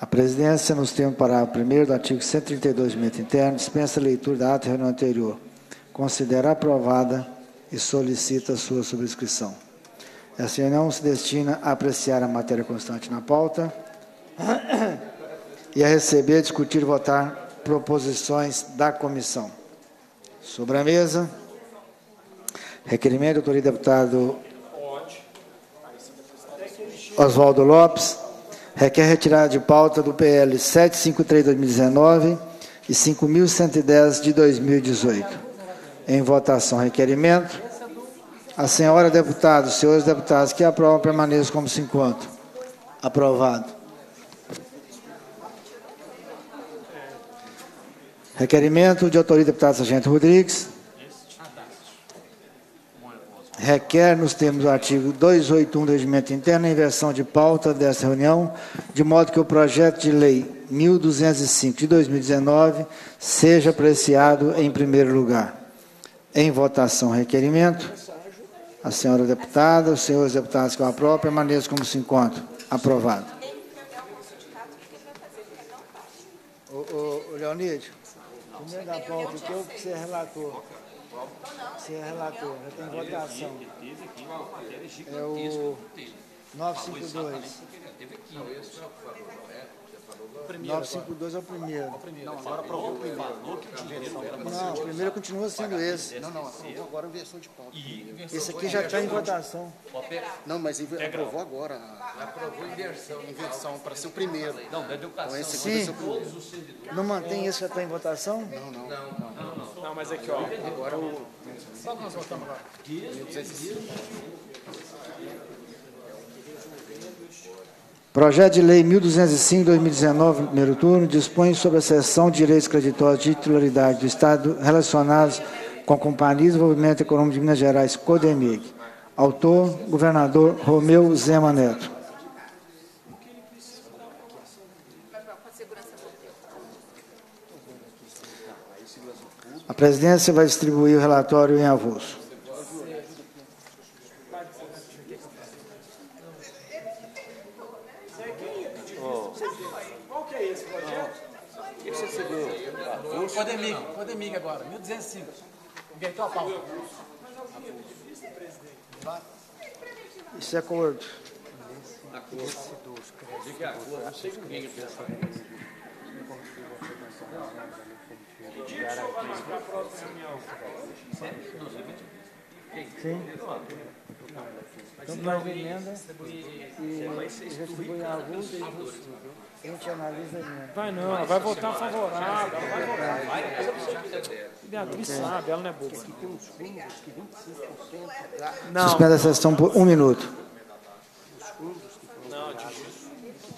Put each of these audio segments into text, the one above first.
A presidência, nos termos do parágrafo 1 do artigo 132 do limite interno, dispensa a leitura da ata reunião anterior, considera aprovada e solicita sua subscrição. Essa reunião se destina a apreciar a matéria constante na pauta e a receber, discutir e votar proposições da comissão. Sobre a mesa, requerimento do deputado Oswaldo Lopes, requer retirada de pauta do PL 753-2019 e 5.110 de 2018. Em votação, requerimento. A senhora deputada, os senhores deputados que aprovam, permaneçam como se encontram. Aprovado. Requerimento de autoria do deputado Sargento Rodrigues. Requer, nos termos do artigo 281 do regimento interno, a inversão de pauta desta reunião, de modo que o projeto de lei 1205 de 2019 seja apreciado em primeiro lugar. Em votação, requerimento. A senhora deputada, os senhores deputados que o aprovam, permaneçam como se encontram. Aprovado. Ô, ô, ô Leonídio, primeiro da pauta, que eu que você é relator. Você é relator, já tem votação. É o 952. 952 é o primeiro. Não, agora aprovou o primeiro. Não, o primeiro continua sendo esse. Não, não, aprovou agora a inversão de pauta. Esse aqui já está em votação. Não, mas aprovou agora. Aprovou a inversão. Inversão, para ser o primeiro. Não, da educação. Então esse aqui vai ser o primeiro. Não mantém esse já está em votação? Não, não. Não, Não, mas aqui, ó. Agora o Qual nós votamos agora? 1205. Projeto de Lei 1205-2019, primeiro turno, dispõe sobre a cessão de direitos creditórios de titularidade do Estado relacionados com a Companhia de Desenvolvimento Econômico de Minas Gerais, CODEMIG. Autor, governador Romeu Zema Neto. A presidência vai distribuir o relatório em avulso. Qual que é esse projeto? O que você recebeu? Codemig, Codemig agora, 1205. Pauta. Isso é acordo. Sim. Então, nós emenda e distribui a avulso e a gente analisa a. Vai não, vai votar favorável. Vai votar. Beatriz sabe, ela não é boba. Não, Suspenda a sessão por um minuto.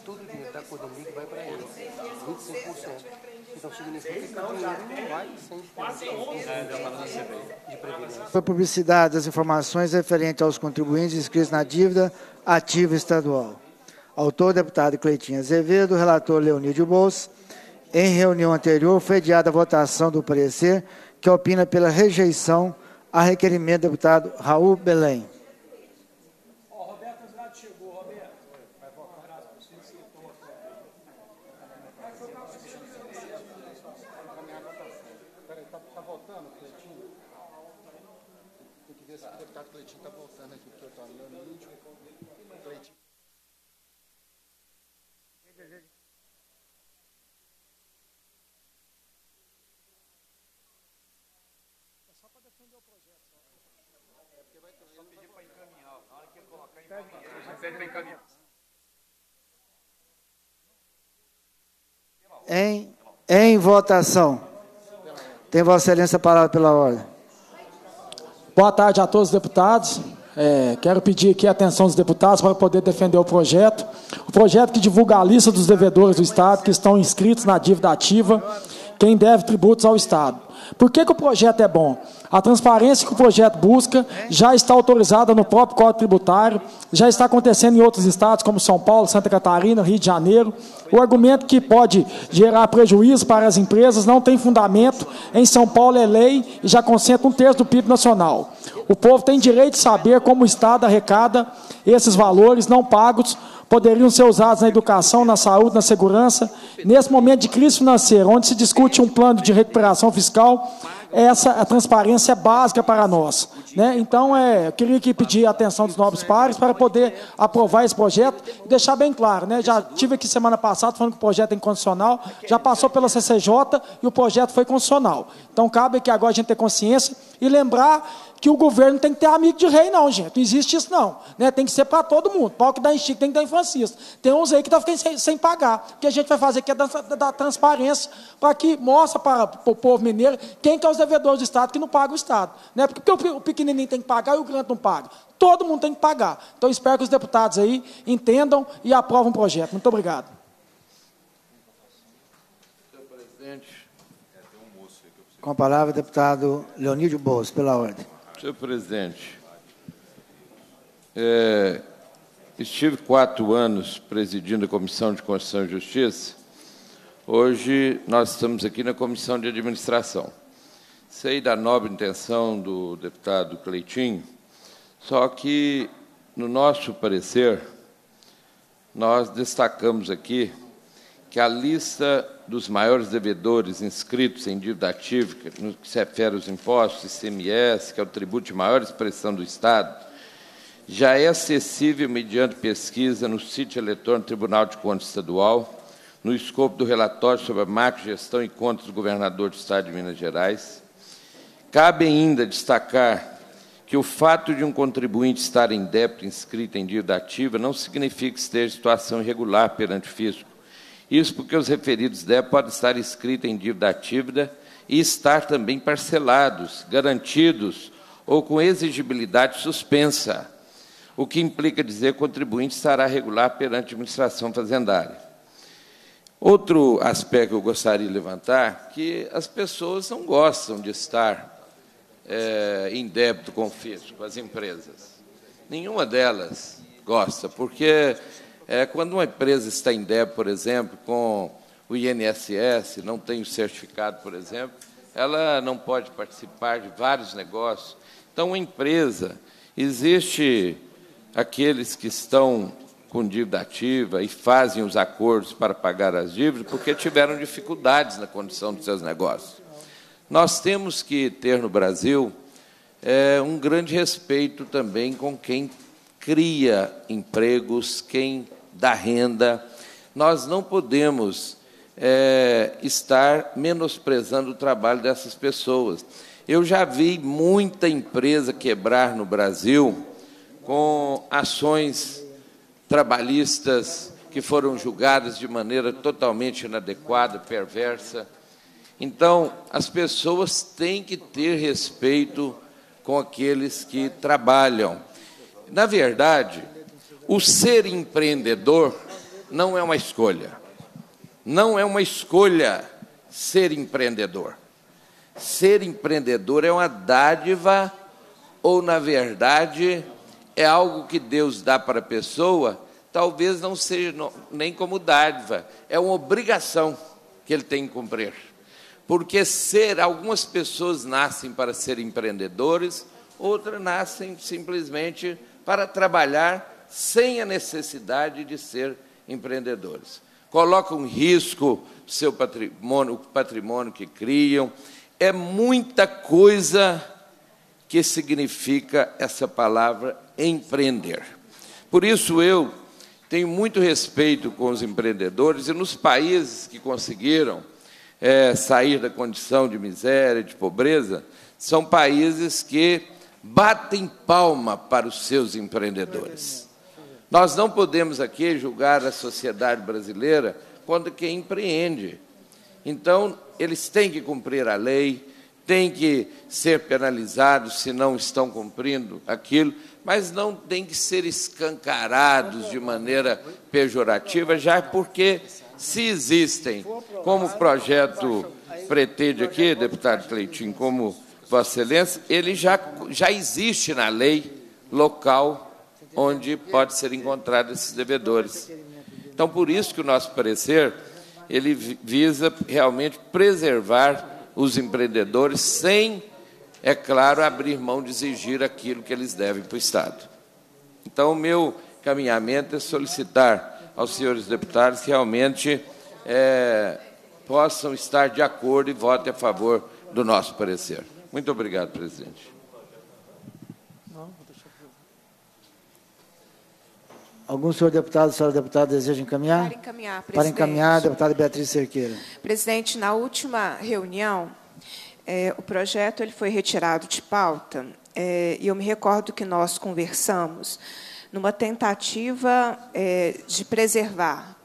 Todo o dinheiro da Codemig vai para ele. 25%. Então significa que o dinheiro não vai sem de previdência. Foi publicidade das informações referentes aos contribuintes inscritos na dívida ativa estadual. Autor, deputado Cleitinho Azevedo, relator Leonídio Bolsa. Em reunião anterior, foi adiada a votação do parecer que opina pela rejeição a requerimento do deputado Raul Belém. Peraí, tá, tá voltando, Cleitinho? Tem que ver se o deputado Cleitinho está voltando aqui, porque eu estou olhando no vídeo. Cleitinho. Em, em votação. Tem Vossa Excelência a palavra pela ordem. Boa tarde a todos os deputados. É, quero pedir aqui a atenção dos deputados para poder defender o projeto. O projeto que divulga a lista dos devedores do Estado que estão inscritos na dívida ativa, quem deve tributos ao Estado. Por que, que o projeto é bom? A transparência que o projeto busca já está autorizada no próprio Código Tributário, já está acontecendo em outros estados, como São Paulo, Santa Catarina, Rio de Janeiro. O argumento que pode gerar prejuízo para as empresas não tem fundamento. Em São Paulo é lei e já concentra um terço do PIB nacional. O povo tem direito de saber como o Estado arrecada esses valores não pagos poderiam ser usados na educação, na saúde, na segurança. Nesse momento de crise financeira, onde se discute um plano de recuperação fiscal, essa a transparência é básica para nós. Né? Então, é, eu queria aqui pedir a atenção dos nobres pares para poder aprovar esse projeto e deixar bem claro. Né? Já tive aqui semana passada falando que o projeto é incondicional, já passou pela CCJ e o projeto foi condicional. Então, cabe aqui agora a gente ter consciência e lembrar que o governo tem que ter amigo de rei, não, gente. Não existe isso, não. Né? Tem que ser para todo mundo. Pau que dá em Chico tem que dar em Francisco. Tem uns aí que estão tá ficando sem, sem pagar. O que a gente vai fazer aqui é dar, transparência para que mostre para, para o povo mineiro quem que é os devedores do Estado que não paga o Estado. Né? Porque o, o pequenininho tem que pagar e o grande não paga. Todo mundo tem que pagar. Então, espero que os deputados aí entendam e aprovem o projeto. Muito obrigado. Senhor presidente. Com a palavra, deputado Leonídio Boas, pela ordem. Senhor presidente, é, estive quatro anos presidindo a Comissão de Constituição e Justiça. Hoje nós estamos aqui na Comissão de Administração. Sei da nobre intenção do deputado Cleitinho, só que, no nosso parecer, nós destacamos aqui que a lista dos maiores devedores inscritos em dívida ativa, no que se refere aos impostos, ICMS, que é o tributo de maior expressão do Estado, já é acessível mediante pesquisa no sítio eletrônico do Tribunal de Contas Estadual, no escopo do relatório sobre a macrogestão e contas do governador do Estado de Minas Gerais. Cabe ainda destacar que o fato de um contribuinte estar em débito inscrito em dívida ativa não significa que esteja em situação irregular perante o fisco, isso porque os referidos débitos podem estar inscritos em dívida ativa e estar também parcelados, garantidos ou com exigibilidade suspensa, o que implica dizer que o contribuinte estará regular perante a administração fazendária. Outro aspecto que eu gostaria de levantar, que as pessoas não gostam de estar é, em débito com o fisco, com as empresas. Nenhuma delas gosta, porque é, quando uma empresa está em débito, por exemplo, com o INSS, não tem o certificado, por exemplo, ela não pode participar de vários negócios. Então, uma empresa, existe aqueles que estão com dívida ativa e fazem os acordos para pagar as dívidas porque tiveram dificuldades na condição dos seus negócios. Nós temos que ter no Brasil é, um grande respeito também com quem cria empregos, quem dá renda. Nós não podemos é, estar menosprezando o trabalho dessas pessoas. Eu já vi muita empresa quebrar no Brasil com ações trabalhistas que foram julgadas de maneira totalmente inadequada, perversa. Então, as pessoas têm que ter respeito com aqueles que trabalham. Na verdade, o ser empreendedor não é uma escolha. Não é uma escolha ser empreendedor. Ser empreendedor é uma dádiva ou, na verdade, é algo que Deus dá para a pessoa, talvez não seja nem como dádiva, é uma obrigação que ele tem que cumprir. Porque ser, algumas pessoas nascem para ser empreendedores, outras nascem simplesmente para trabalhar sem a necessidade de ser empreendedores. Colocam em risco seu patrimônio, o patrimônio que criam. É muita coisa que significa essa palavra empreender. Por isso eu tenho muito respeito com os empreendedores e nos países que conseguiram é, sair da condição de miséria, de pobreza, são países que batem palma para os seus empreendedores. Nós não podemos aqui julgar a sociedade brasileira quando quem empreende. Então, eles têm que cumprir a lei, têm que ser penalizados se não estão cumprindo aquilo, mas não têm que ser escancarados de maneira pejorativa, já porque se existem, como o projeto pretende aqui, deputado Cleitinho, como Vossa Excelência, ele já, já existe na lei local onde pode ser encontrado esses devedores. Então, por isso que o nosso parecer ele visa realmente preservar os empreendedores sem, é claro, abrir mão de exigir aquilo que eles devem para o Estado. Então, o meu caminhamento é solicitar aos senhores deputados que realmente é, possam estar de acordo e votem a favor do nosso parecer. Muito obrigado, presidente. Algum senhor deputado, senhora deputada, deseja encaminhar? Para encaminhar, presidente. Para encaminhar, deputada Beatriz Cerqueira. Presidente, na última reunião, é, o projeto ele foi retirado de pauta é, e eu me recordo que nós conversamos numa tentativa é, de preservar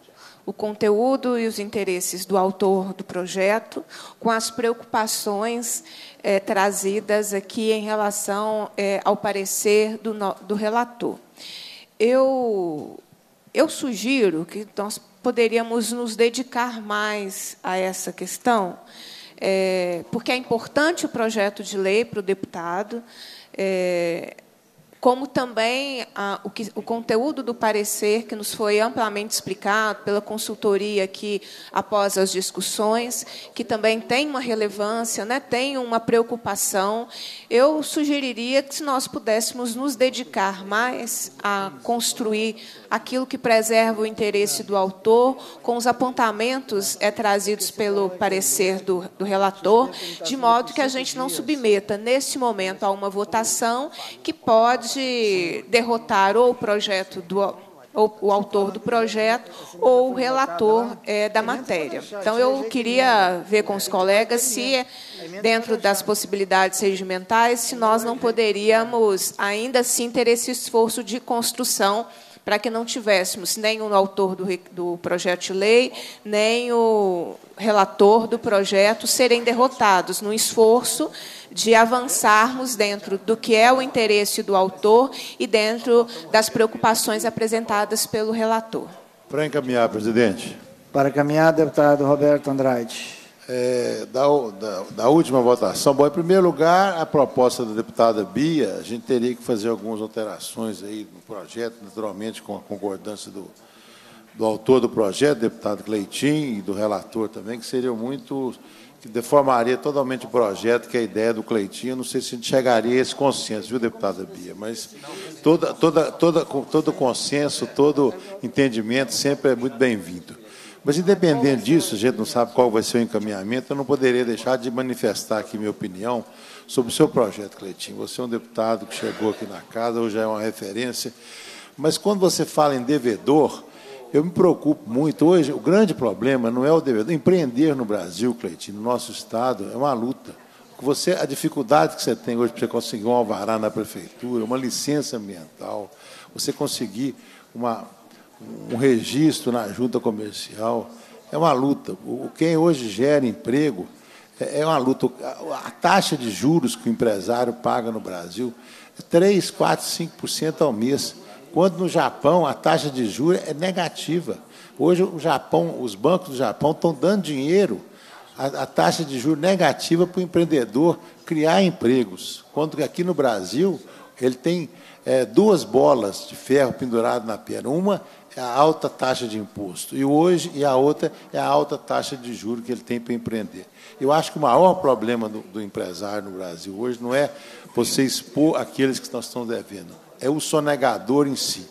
o conteúdo e os interesses do autor do projeto, com as preocupações é, trazidas aqui em relação é, ao parecer do, do relator eu, eu sugiro que nós poderíamos nos dedicar mais a essa questão, é, porque é importante o projeto de lei para o deputado. É, como também a, o, que, o, conteúdo do parecer, que nos foi amplamente explicado pela consultoria aqui após as discussões, que também tem uma relevância, né, tem uma preocupação. Eu sugeriria que, se nós pudéssemos nos dedicar mais a construir aquilo que preserva o interesse do autor, com os apontamentos é, trazidos pelo parecer do, do relator, de modo que a gente não submeta, nesse momento, a uma votação que pode pode derrotar ou o projeto do ou o autor do projeto ou o relator é, da matéria. Então, eu queria ver com os colegas se, dentro das possibilidades regimentais, se nós não poderíamos ainda assim ter esse esforço de construção para que não tivéssemos nem o autor do, do projeto de lei, nem o relator do projeto serem derrotados no esforço de avançarmos dentro do que é o interesse do autor e dentro das preocupações apresentadas pelo relator. Para encaminhar, presidente. Para encaminhar, deputado Roberto Andrade. É, da, da, da, última votação, bom, em primeiro lugar, a proposta da deputada Bia, a gente teria que fazer algumas alterações aí no projeto, naturalmente com a concordância do, do autor do projeto, deputado Cleitinho, e do relator também, que seriam muito que deformaria totalmente o projeto, que é a ideia do Cleitinho. Não sei se a gente chegaria a esse consenso, viu, deputada Bia? Mas toda, toda, toda, todo consenso, todo entendimento sempre é muito bem-vindo. Mas, independente disso, a gente não sabe qual vai ser o encaminhamento, eu não poderia deixar de manifestar aqui minha opinião sobre o seu projeto, Cleitinho. Você é um deputado que chegou aqui na casa, hoje é uma referência. Mas, quando você fala em devedor, eu me preocupo muito. Hoje, o grande problema não é o devedor. Empreender no Brasil, Cleitinho, no nosso Estado, é uma luta. Você, a dificuldade que você tem hoje para você conseguir um alvará na prefeitura, uma licença ambiental, você conseguir uma, um registro na junta comercial, é uma luta. O, quem hoje gera emprego é, é uma luta. A taxa de juros que o empresário paga no Brasil é 3, 4, 5% ao mês. Quando no Japão a taxa de juros é negativa. Hoje o Japão, os bancos do Japão estão dando dinheiro, a, a taxa de juros negativa para o empreendedor criar empregos. Quando aqui no Brasil ele tem é, duas bolas de ferro penduradas na perna. Uma é a alta taxa de imposto e hoje e a outra é a alta taxa de juros que ele tem para empreender. Eu acho que o maior problema do, do empresário no Brasil hoje não é você expor aqueles que nós estamos devendo é o sonegador em si,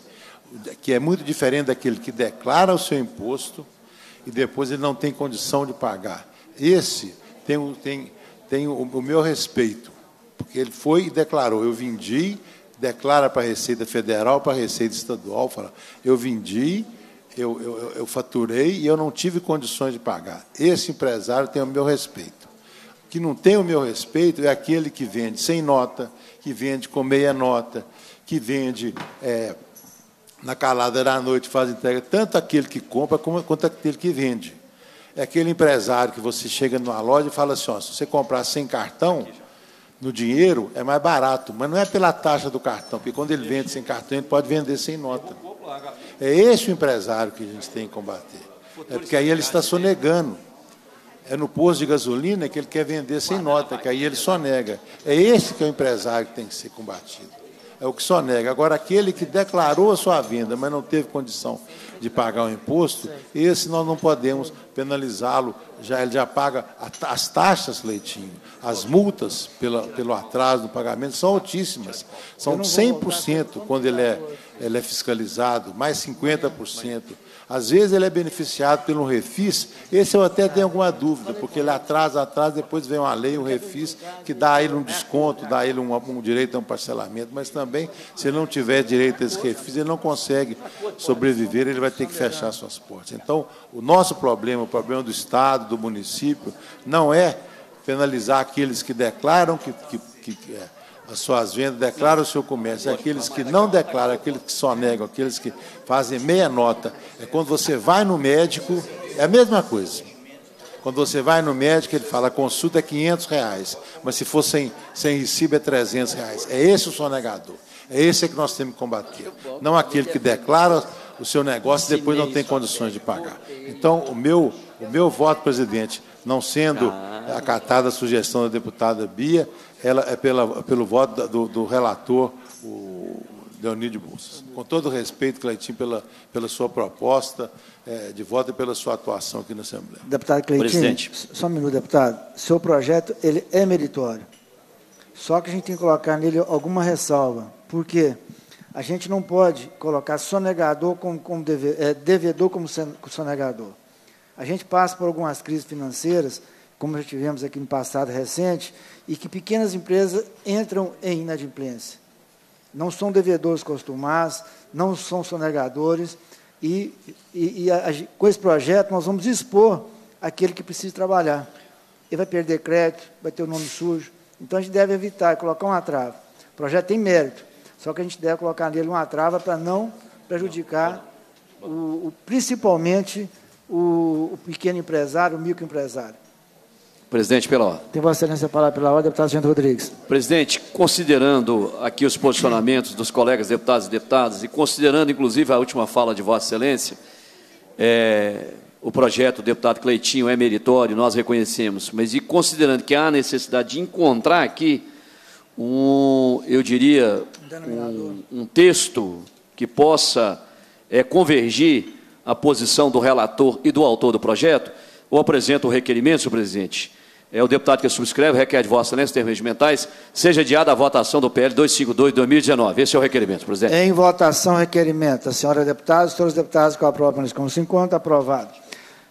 que é muito diferente daquele que declara o seu imposto e depois ele não tem condição de pagar. Esse tem, tem, tem o, o meu respeito, porque ele foi e declarou: eu vendi, declara para a Receita Federal, para a Receita Estadual, fala: eu vendi, eu, eu, eu faturei e eu não tive condições de pagar. Esse empresário tem o meu respeito. O que não tem o meu respeito é aquele que vende sem nota, que vende com meia nota, que vende é, na calada da noite, faz entrega, tanto aquele que compra quanto aquele que vende. É aquele empresário que você chega numa loja e fala assim: ó, se você comprar sem cartão, no dinheiro, é mais barato, mas não é pela taxa do cartão, porque quando ele vende sem cartão, ele pode vender sem nota. É esse o empresário que a gente tem que combater. É porque aí ele está sonegando. é no posto de gasolina que ele quer vender sem nota, que aí ele só nega. É esse que é o empresário que tem que ser combatido. É o que só nega. Agora, aquele que declarou a sua venda, mas não teve condição de pagar o imposto, esse nós não podemos penalizá-lo. Já, ele já paga as taxas, Leitinho, as multas pela, pelo atraso do pagamento são altíssimas. São 100% quando ele é, ele é fiscalizado, mais 50%. Às vezes ele é beneficiado pelo refis, esse eu até tenho alguma dúvida, porque ele atrasa, atrasa, depois vem uma lei, o refis, que dá a ele um desconto, dá a ele um, um direito a um parcelamento, mas também, se ele não tiver direito a esse refis, ele não consegue sobreviver, ele vai ter que fechar suas portas. Então, o nosso problema, o problema do Estado, do município, não é penalizar aqueles que declaram que, que, que é, as suas vendas, declara o seu comércio. Aqueles que não declaram, aqueles que só negam, aqueles que fazem meia nota. É quando você vai no médico, é a mesma coisa. Quando você vai no médico, ele fala, a consulta é 500 reais, mas se for sem, sem recibo é 300 reais. É esse o sonegador. É esse que nós temos que combater. Não aquele que declara o seu negócio e depois não tem condições de pagar. Então, o meu, o meu voto, presidente, não sendo acatada a sugestão da deputada Bia, ela é pela, pelo voto do, do relator, o Leonídio Bolsas. Com todo o respeito, Cleitinho, pela, pela sua proposta é, de voto e pela sua atuação aqui na Assembleia. Deputado Cleitinho, Presidente. só um minuto, deputado. Seu projeto ele é meritório. Só que a gente tem que colocar nele alguma ressalva. Por quê? A gente não pode colocar sonegador como, como deve, é, devedor como sonegador. A gente passa por algumas crises financeiras, como já tivemos aqui no passado recente, e que pequenas empresas entram em inadimplência. Não são devedores costumados, não são sonegadores, e, e, e a, com esse projeto nós vamos expor aquele que precisa trabalhar. Ele vai perder crédito, vai ter o nome sujo. Então a gente deve evitar, colocar uma trava. O projeto tem mérito, só que a gente deve colocar nele uma trava para não prejudicar, o, o, principalmente, o, o pequeno empresário, o microempresário. Presidente, pela ordem. Tem Vossa Excelência a palavra pela ordem, deputado Jean Rodrigues. Presidente, considerando aqui os posicionamentos dos colegas deputados e deputadas, e considerando inclusive a última fala de Vossa Excelência, é, o projeto do deputado Cleitinho é meritório, nós reconhecemos, mas e considerando que há necessidade de encontrar aqui um, eu diria, um, um texto que possa é, convergir a posição do relator e do autor do projeto, eu apresento o requerimento, senhor presidente, é, o deputado que subscreve requer de Vossa Excelência, termos regimentais, seja adiada a votação do PL 252 de 2019. Esse é o requerimento, presidente. Em votação, requerimento. A senhora deputada, todos os deputados que aprovam como se encontra, aprovado.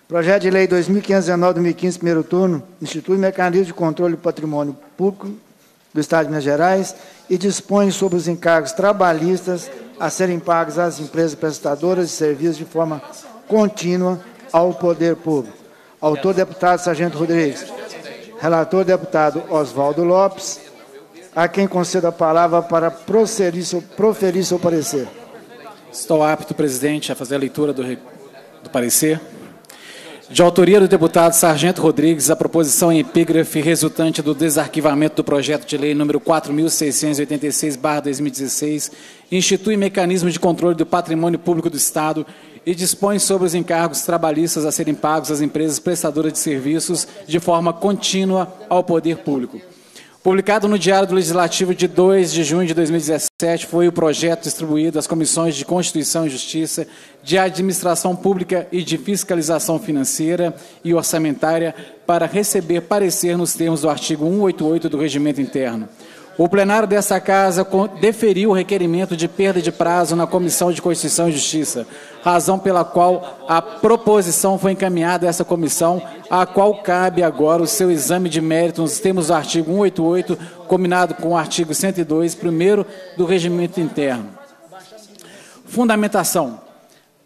Projeto de Lei 2519-2015, primeiro turno, institui mecanismo de controle do patrimônio público do Estado de Minas Gerais e dispõe sobre os encargos trabalhistas a serem pagos às empresas prestadoras de serviços de forma contínua ao poder público. Autor, deputado Sargento Rodrigues. Relator, deputado Oswaldo Lopes, a quem concedo a palavra para proferir seu, proferir seu parecer. Estou apto, presidente, a fazer a leitura do, do parecer. De autoria do deputado Sargento Rodrigues, a proposição em epígrafe resultante do desarquivamento do projeto de lei número 4.686-2016 institui mecanismo de controle do patrimônio público do Estado e dispõe sobre os encargos trabalhistas a serem pagos às empresas prestadoras de serviços de forma contínua ao poder público. Publicado no Diário do Legislativo de 2 de junho de 2017, foi o projeto distribuído às comissões de Constituição e Justiça, de Administração Pública e de Fiscalização Financeira e Orçamentária para receber parecer nos termos do artigo 188 do Regimento Interno. O plenário desta Casa deferiu o requerimento de perda de prazo na Comissão de Constituição e Justiça, razão pela qual a proposição foi encaminhada a essa comissão, a qual cabe agora o seu exame de mérito nos termos do artigo 188, combinado com o artigo 102, primeiro do Regimento Interno. Fundamentação.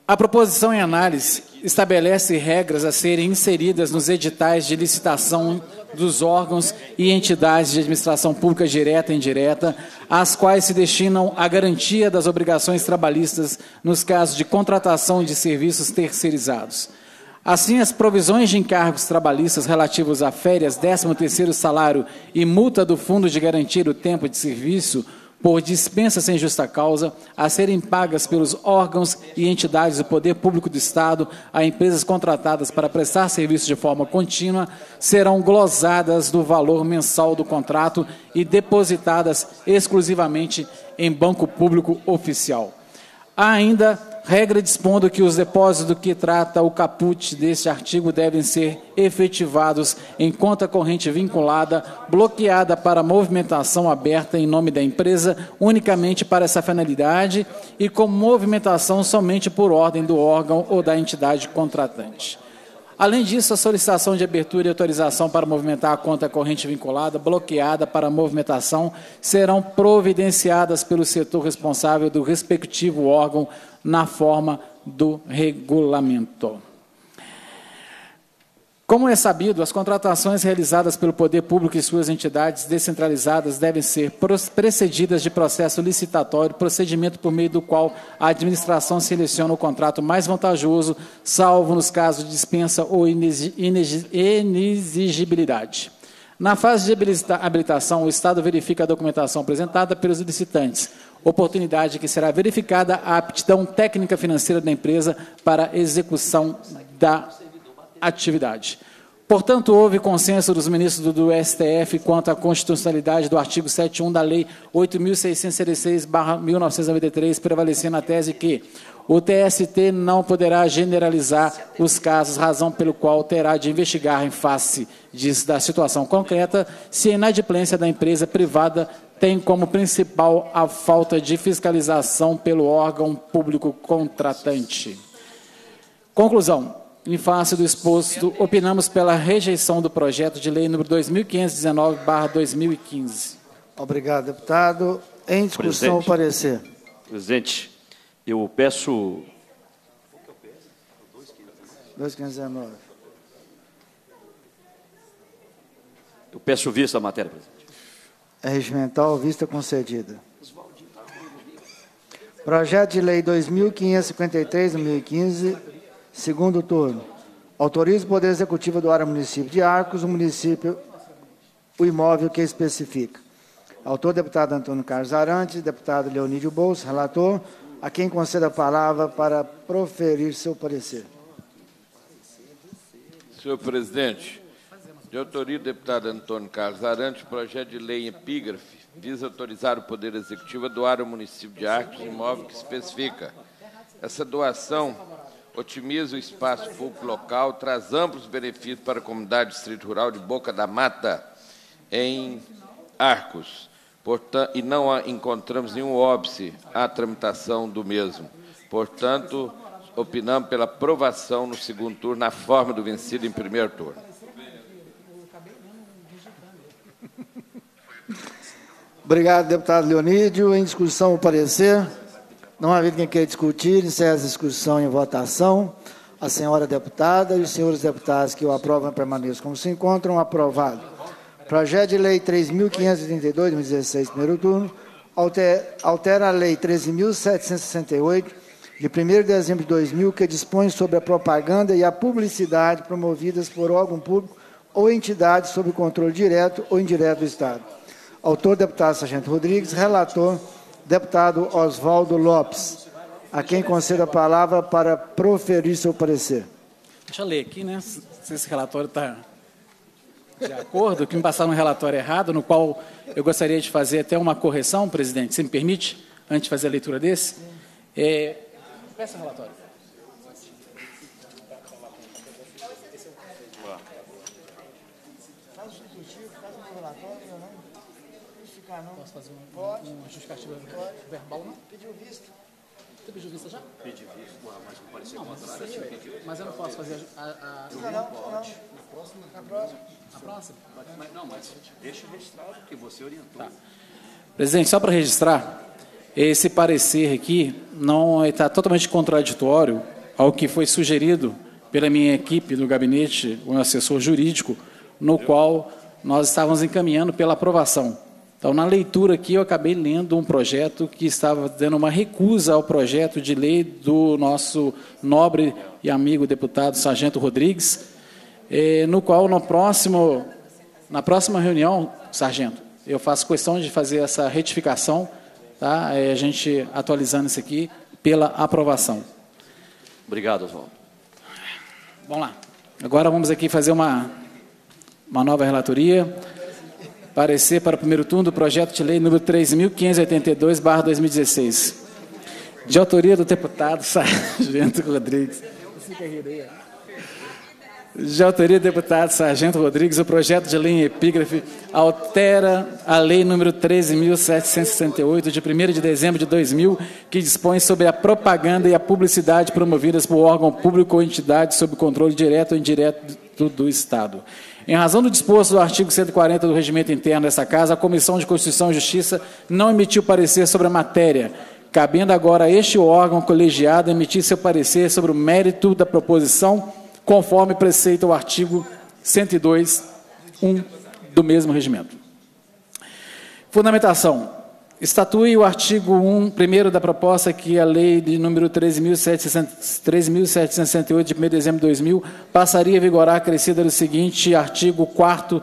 A proposição em análise estabelece regras a serem inseridas nos editais de licitação dos órgãos e entidades de administração pública direta e indireta, às quais se destinam a garantia das obrigações trabalhistas nos casos de contratação de serviços terceirizados. Assim, as provisões de encargos trabalhistas relativos a férias, 13º salário e multa do Fundo de Garantir o Tempo de Serviço por dispensa sem justa causa, a serem pagas pelos órgãos e entidades do poder público do Estado a empresas contratadas para prestar serviços de forma contínua, serão glosadas do valor mensal do contrato e depositadas exclusivamente em banco público oficial. Há ainda regra dispondo que os depósitos que trata o caput deste artigo devem ser efetivados em conta corrente vinculada, bloqueada para movimentação aberta em nome da empresa, unicamente para essa finalidade e com movimentação somente por ordem do órgão ou da entidade contratante. Além disso, a solicitação de abertura e autorização para movimentar a conta corrente vinculada, bloqueada para movimentação, serão providenciadas pelo setor responsável do respectivo órgão na forma do regulamento. Como é sabido, as contratações realizadas pelo poder público e suas entidades descentralizadas devem ser precedidas de processo licitatório, procedimento por meio do qual a administração seleciona o contrato mais vantajoso, salvo nos casos de dispensa ou inexigibilidade. Na fase de habilitação, o Estado verifica a documentação apresentada pelos licitantes, oportunidade que será verificada a aptidão técnica financeira da empresa para execução da atividade. Portanto, houve consenso dos ministros do, STF quanto à constitucionalidade do artigo 71 da Lei 8.666-1993, prevalecendo a tese que o TST não poderá generalizar os casos, razão pelo qual terá de investigar em face da situação concreta se a inadimplência da empresa privada tem como principal a falta de fiscalização pelo órgão público contratante. Conclusão. Em face do exposto, opinamos pela rejeição do projeto de lei número 2519-2015. Obrigado, deputado. Em discussão, o parecer. Presidente, eu peço... 2519. Eu peço vista à matéria, presidente. É regimental, vista concedida. Projeto de Lei 2553-2015, segundo turno. Autoriza o Poder Executivo do área município de Arcos, o município, o imóvel que especifica. Autor, deputado Antônio Carlos Arantes, deputado Leonídio Bolso, relator, a quem conceda a palavra para proferir seu parecer. Senhor presidente, de autoria do deputado Antônio Carlos Arantes, projeto de lei em epígrafe visa autorizar o Poder Executivo a doar ao município de Arcos um imóvel que especifica. Essa doação otimiza o espaço público local, traz amplos benefícios para a comunidade distrito rural de Boca da Mata, em Arcos, portanto, e não encontramos nenhum óbice à tramitação do mesmo. Portanto, opinamos pela aprovação no segundo turno, na forma do vencido em primeiro turno. Obrigado, deputado Leonídio. Em discussão, o parecer. Não havendo quem queira discutir, encerra essa discussão em votação. A senhora deputada e os senhores deputados que o aprovam permaneçam como se encontram. Aprovado. Projeto de Lei 3.532, 2016, primeiro turno, altera a Lei 13.768, de 1 de dezembro de 2000, que dispõe sobre a propaganda e a publicidade promovidas por órgão público ou entidade sob controle direto ou indireto do Estado Autor, deputado Sargento Rodrigues. Relator, deputado Oswaldo Lopes. A quem conceda a palavra para proferir seu parecer. Deixa eu ler aqui, né? Se esse relatório está de acordo, que me passaram um relatório errado, no qual eu gostaria de fazer até uma correção, presidente, se me permite, antes de fazer a leitura desse. É... Peça o relatório. Posso fazer um, Pode. uma justificativa verbal, não? Pediu vista. Você pediu vista já? Pedi vista, mas não parecia não, mas, mas eu não posso fazer a... a... Não, não, não. Na próxima. Na próxima. Na próxima? Mas, não, mas deixa registrado que você orientou. Tá. Presidente, só para registrar, esse parecer aqui não está totalmente contraditório ao que foi sugerido pela minha equipe do gabinete, o assessor jurídico, no qual nós estávamos encaminhando pela aprovação. Então, na leitura aqui, eu acabei lendo um projeto que estava dando uma recusa ao projeto de lei do nosso nobre e amigo deputado Sargento Rodrigues, eh, no qual, no próximo, na próxima reunião, Sargento, eu faço questão de fazer essa retificação tá? É, a gente atualizando isso aqui pela aprovação. Obrigado, Oswaldo. Vamos lá. Agora vamos aqui fazer uma, uma nova relatoria. Parecer para o primeiro turno do projeto de lei número 3.582, barra 2016. De autoria do deputado Sargento Rodrigues. De autoria do deputado Sargento Rodrigues, o projeto de lei em epígrafe altera a lei número 13.768, de 1 de dezembro de 2000, que dispõe sobre a propaganda e a publicidade promovidas por órgão público ou entidade sob controle direto ou indireto do Estado. Em razão do disposto do artigo 140 do Regimento Interno dessa Casa, a Comissão de Constituição e Justiça não emitiu parecer sobre a matéria, cabendo agora a este órgão colegiado emitir seu parecer sobre o mérito da proposição conforme preceita o artigo 102, 1 do mesmo regimento. Fundamentação. Estatui o artigo 1, primeiro da proposta, que a lei de número 13.768, de 1 de dezembro de 2000, passaria a vigorar acrescida do seguinte artigo 4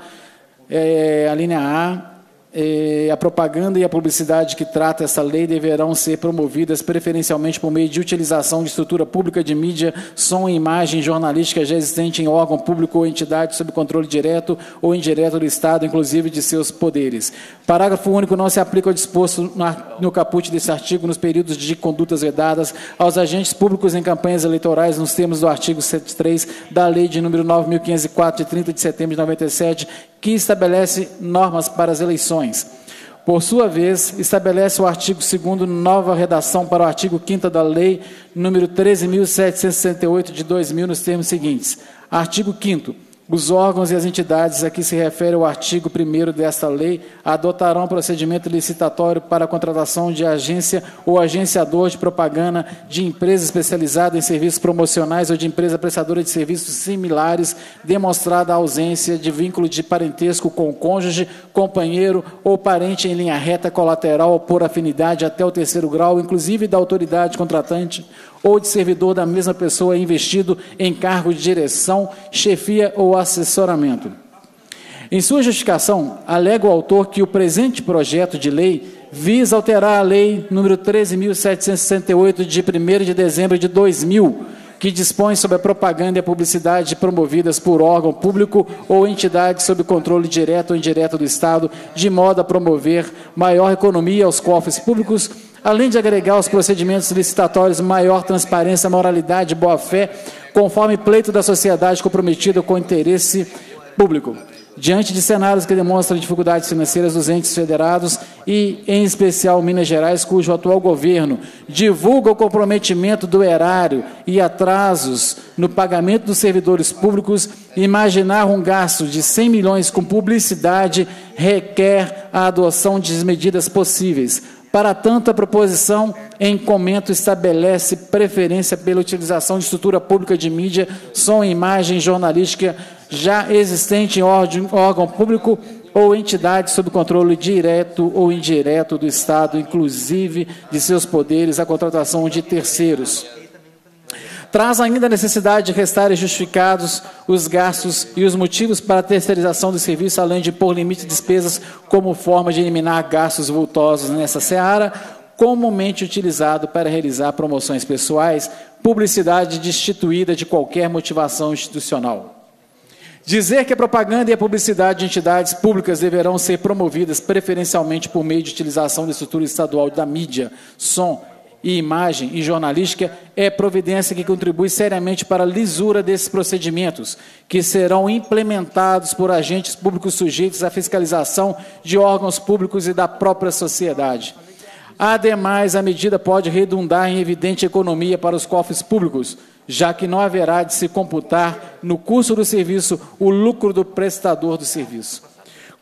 é, a linha A, eh, a propaganda e a publicidade que trata essa lei deverão ser promovidas preferencialmente por meio de utilização de estrutura pública de mídia, som e imagem jornalística já existente em órgão público ou entidade sob controle direto ou indireto do Estado, inclusive de seus poderes. Parágrafo único não se aplica ao disposto no caput desse artigo nos períodos de condutas vedadas aos agentes públicos em campanhas eleitorais nos termos do artigo 73 da Lei de número 9.504, de 30 de setembro de 97, que estabelece normas para as eleições. Por sua vez, estabelece o artigo 2 nova redação para o artigo 5 da Lei número 13.768 de 2000 nos termos seguintes. Artigo 5 os órgãos e as entidades a que se refere o artigo 1 desta lei adotarão procedimento licitatório para a contratação de agência ou agenciador de propaganda de empresa especializada em serviços promocionais ou de empresa prestadora de serviços similares, demonstrada a ausência de vínculo de parentesco com cônjuge, companheiro ou parente em linha reta colateral ou por afinidade até o terceiro grau, inclusive da autoridade contratante ou de servidor da mesma pessoa investido em cargo de direção, chefia ou assessoramento. Em sua justificação, alega o autor que o presente projeto de lei visa alterar a lei número 13.768 de 1 de dezembro de 2000, que dispõe sobre a propaganda e a publicidade promovidas por órgão público ou entidade sob controle direto ou indireto do Estado, de modo a promover maior economia aos cofres públicos além de agregar aos procedimentos licitatórios maior transparência, moralidade e boa-fé, conforme pleito da sociedade comprometida com o interesse público. Diante de cenários que demonstram dificuldades financeiras dos entes federados e, em especial, Minas Gerais, cujo atual governo divulga o comprometimento do erário e atrasos no pagamento dos servidores públicos, imaginar um gasto de 100 milhões com publicidade requer a adoção de medidas possíveis, para tanto, a proposição em comento estabelece preferência pela utilização de estrutura pública de mídia, som e imagem jornalística já existente em órgão público ou entidade sob controle direto ou indireto do Estado, inclusive de seus poderes, a contratação de terceiros. Traz ainda a necessidade de restarem justificados os gastos e os motivos para a terceirização do serviço, além de pôr limite de despesas como forma de eliminar gastos vultosos nessa seara, comumente utilizado para realizar promoções pessoais, publicidade destituída de qualquer motivação institucional. Dizer que a propaganda e a publicidade de entidades públicas deverão ser promovidas preferencialmente por meio de utilização da estrutura estadual da mídia, som, e imagem e jornalística é providência que contribui seriamente para a lisura desses procedimentos, que serão implementados por agentes públicos sujeitos à fiscalização de órgãos públicos e da própria sociedade. Ademais, a medida pode redundar em evidente economia para os cofres públicos, já que não haverá de se computar no custo do serviço o lucro do prestador do serviço.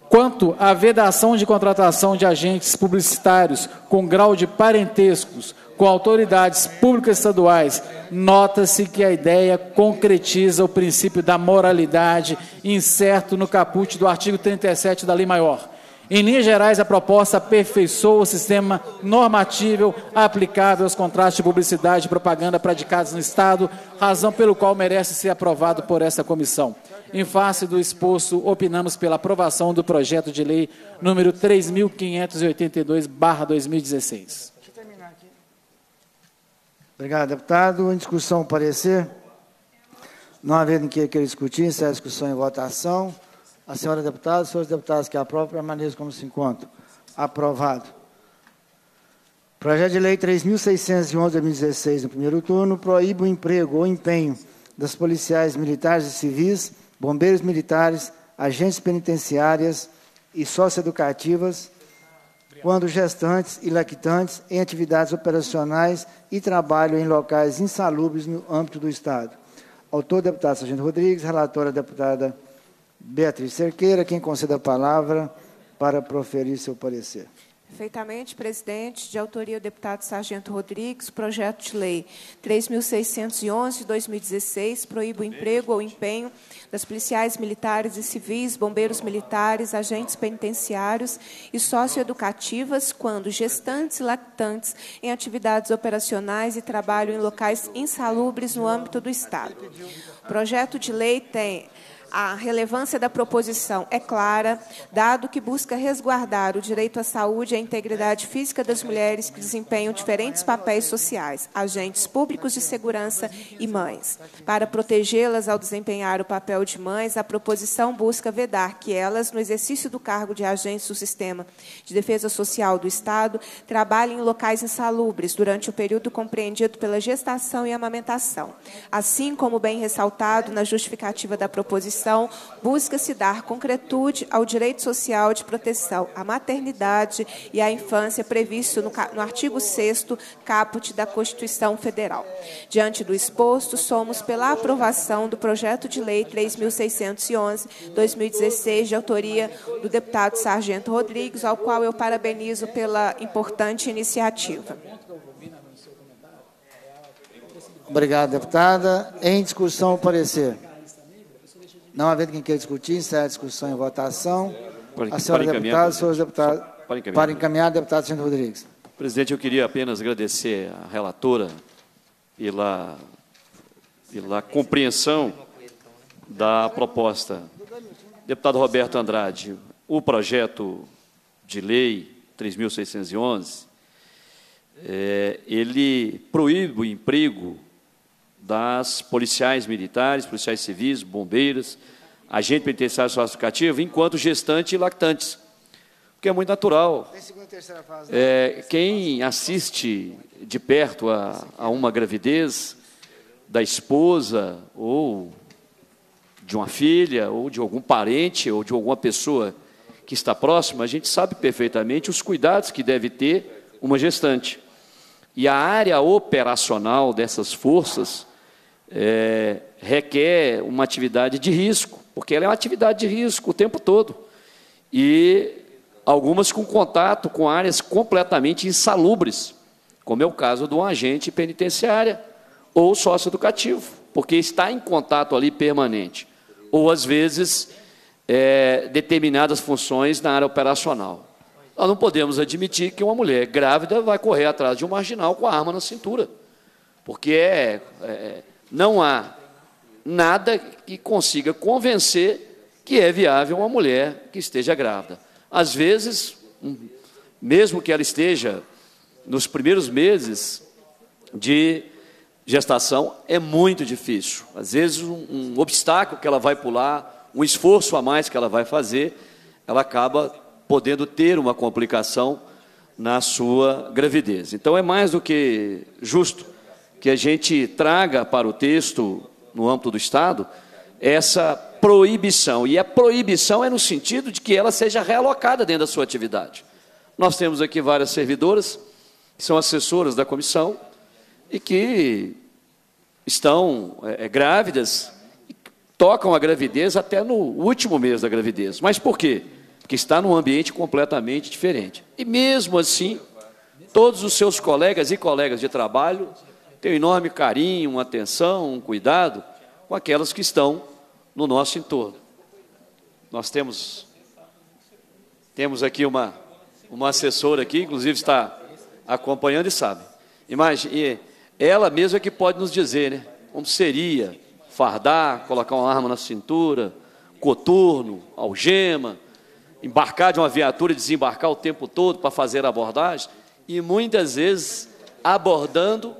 Quanto à vedação de contratação de agentes publicitários com grau de parentescos com autoridades públicas estaduais, nota-se que a ideia concretiza o princípio da moralidade incerto no caput do artigo 37 da Lei Maior. Em linhas gerais, a proposta aperfeiçoa o sistema normativo aplicável aos contratos de publicidade e propaganda praticados no Estado, razão pelo qual merece ser aprovado por esta comissão. Em face do exposto, opinamos pela aprovação do projeto de lei número 3.582-2016. Obrigado, deputado. Em discussão, parecer. Não havendo que querer discutir, encerra a discussão em votação. A senhora deputada, os senhores deputados que aprovam, permaneçam como se encontram. Aprovado. Projeto de Lei 3.611 de 2016, no primeiro turno, proíbe o emprego ou empenho das policiais militares e civis, bombeiros militares, agentes penitenciárias e socioeducativas, quando gestantes e lactantes em atividades operacionais e trabalho em locais insalubres no âmbito do Estado. Autor, deputado Sargento Rodrigues, relatora, deputada Beatriz Cerqueira, quem concede a palavra para proferir seu parecer. Perfeitamente, presidente. De autoria do deputado Sargento Rodrigues, projeto de lei 3.611 de 2016 proíbe o emprego ou empenho das policiais militares e civis, bombeiros militares, agentes penitenciários e socioeducativas quando gestantes e lactantes em atividades operacionais e trabalho em locais insalubres no âmbito do Estado. O projeto de lei tem a relevância da proposição é clara, dado que busca resguardar o direito à saúde e à integridade física das mulheres que desempenham diferentes papéis sociais, agentes públicos de segurança e mães. Para protegê-las ao desempenhar o papel de mães, a proposição busca vedar que elas, no exercício do cargo de agentes do sistema de defesa social do Estado, trabalhem em locais insalubres durante o período compreendido pela gestação e amamentação. Assim como bem ressaltado na justificativa da proposição, busca-se dar concretude ao direito social de proteção à maternidade e à infância previsto no, no artigo 6 caput da Constituição Federal. Diante do exposto, somos pela aprovação do projeto de lei 3.611-2016, de autoria do deputado Sargento Rodrigues, ao qual eu parabenizo pela importante iniciativa. Obrigado, deputada. Em discussão, o parecer. Não havendo quem queira discutir, encerra a discussão em votação. Para, a senhora deputada, senhores deputados. Para encaminhar. Para encaminhar, deputado Sandro Rodrigues. Presidente, eu queria apenas agradecer à relatora pela, pela compreensão da proposta. Deputado Roberto Andrade, o projeto de lei 3.611, é, ele proíbe o emprego das policiais militares, policiais civis, bombeiras, agente penitenciário socioeducativo, enquanto gestante e lactantes. Porque é muito natural. É, quem assiste de perto a, a uma gravidez da esposa ou de uma filha ou de algum parente ou de alguma pessoa que está próxima, a gente sabe perfeitamente os cuidados que deve ter uma gestante. E a área operacional dessas forças é, requer uma atividade de risco, porque ela é uma atividade de risco o tempo todo. E algumas com contato com áreas completamente insalubres, como é o caso de um agente penitenciária ou socioeducativo, porque está em contato ali permanente. Ou, às vezes, é, determinadas funções na área operacional. Nós não podemos admitir que uma mulher grávida vai correr atrás de um marginal com a arma na cintura, porque é, é não há nada que consiga convencer que é viável uma mulher que esteja grávida. Às vezes, mesmo que ela esteja nos primeiros meses de gestação, é muito difícil. Às vezes, um, um obstáculo que ela vai pular, um esforço a mais que ela vai fazer, ela acaba podendo ter uma complicação na sua gravidez. Então, é mais do que justo que a gente traga para o texto, no âmbito do Estado, essa proibição. E a proibição é no sentido de que ela seja realocada dentro da sua atividade. Nós temos aqui várias servidoras, que são assessoras da comissão, e que estão é, é grávidas, tocam a gravidez até no último mês da gravidez. Mas por quê? Porque está num ambiente completamente diferente. E mesmo assim, todos os seus colegas e colegas de trabalho ter um enorme carinho, uma atenção, um cuidado com aquelas que estão no nosso entorno. Nós temos temos aqui uma uma assessora aqui, inclusive está acompanhando e sabe. Imagine, ela mesma é que pode nos dizer, né? Como seria fardar, colocar uma arma na cintura, coturno, algema, embarcar de uma viatura e desembarcar o tempo todo para fazer a abordagem, e muitas vezes abordando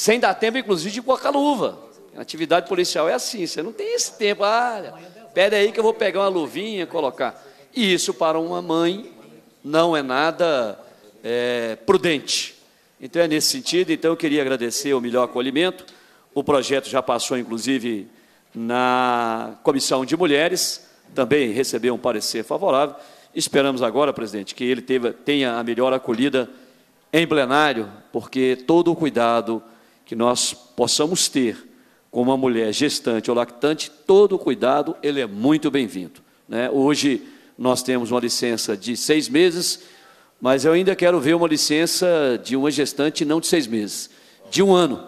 sem dar tempo, inclusive, de colocar luva. A atividade policial é assim, você não tem esse tempo, ah, pede aí que eu vou pegar uma luvinha, colocar. E isso para uma mãe não é nada é, prudente. Então é nesse sentido, então eu queria agradecer o melhor acolhimento. O projeto já passou, inclusive, na Comissão de Mulheres, também recebeu um parecer favorável. Esperamos agora, presidente, que ele tenha a melhor acolhida em plenário, porque todo o cuidado que nós possamos ter com uma mulher gestante ou lactante, todo o cuidado ele é muito bem-vindo. Né? Hoje nós temos uma licença de seis meses, mas eu ainda quero ver uma licença de uma gestante não de seis meses, de um ano,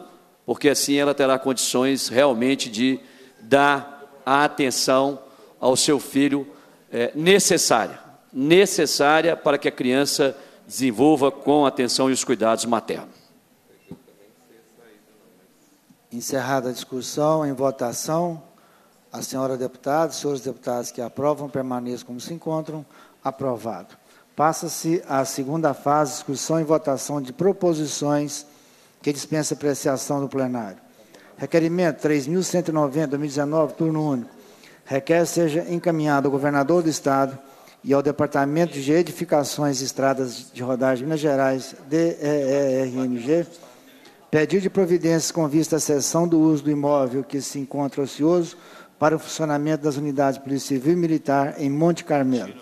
porque assim ela terá condições realmente de dar a atenção ao seu filho é, necessária, necessária para que a criança desenvolva com atenção e os cuidados maternos. Encerrada a discussão, em votação, a senhora deputada, os senhores deputados que aprovam, permaneçam como se encontram, aprovado. Passa-se a segunda fase, discussão e votação de proposições que dispensa apreciação do plenário. Requerimento 3.190, 2019, turno único. Requer seja encaminhado ao governador do Estado e ao Departamento de Edificações e Estradas de Rodagem Minas Gerais, DERNG, pedido de providências com vista à cessão do uso do imóvel que se encontra ocioso para o funcionamento das unidades de Polícia Civil e Militar em Monte Carmelo.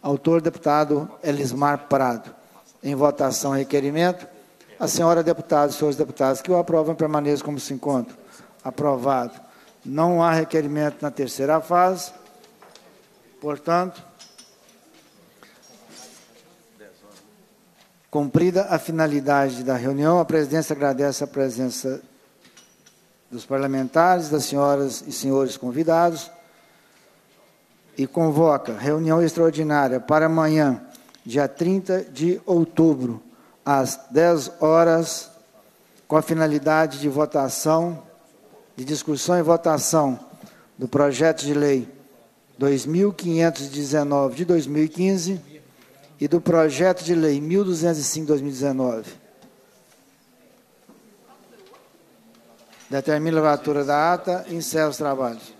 Autor, deputado Elismar Prado. Em votação, requerimento. A senhora deputada e senhores deputados que o aprovam permaneçam como se encontram. Aprovado. Não há requerimento na terceira fase. Portanto, Cumprida a finalidade da reunião, a presidência agradece a presença dos parlamentares, das senhoras e senhores convidados e convoca reunião extraordinária para amanhã, dia 30 de outubro, às 10 horas, com a finalidade de votação, de discussão e votação do projeto de lei 2519 de 2015 e do projeto de lei 1205/2019. Determina a levatura da ata e encerra os trabalhos.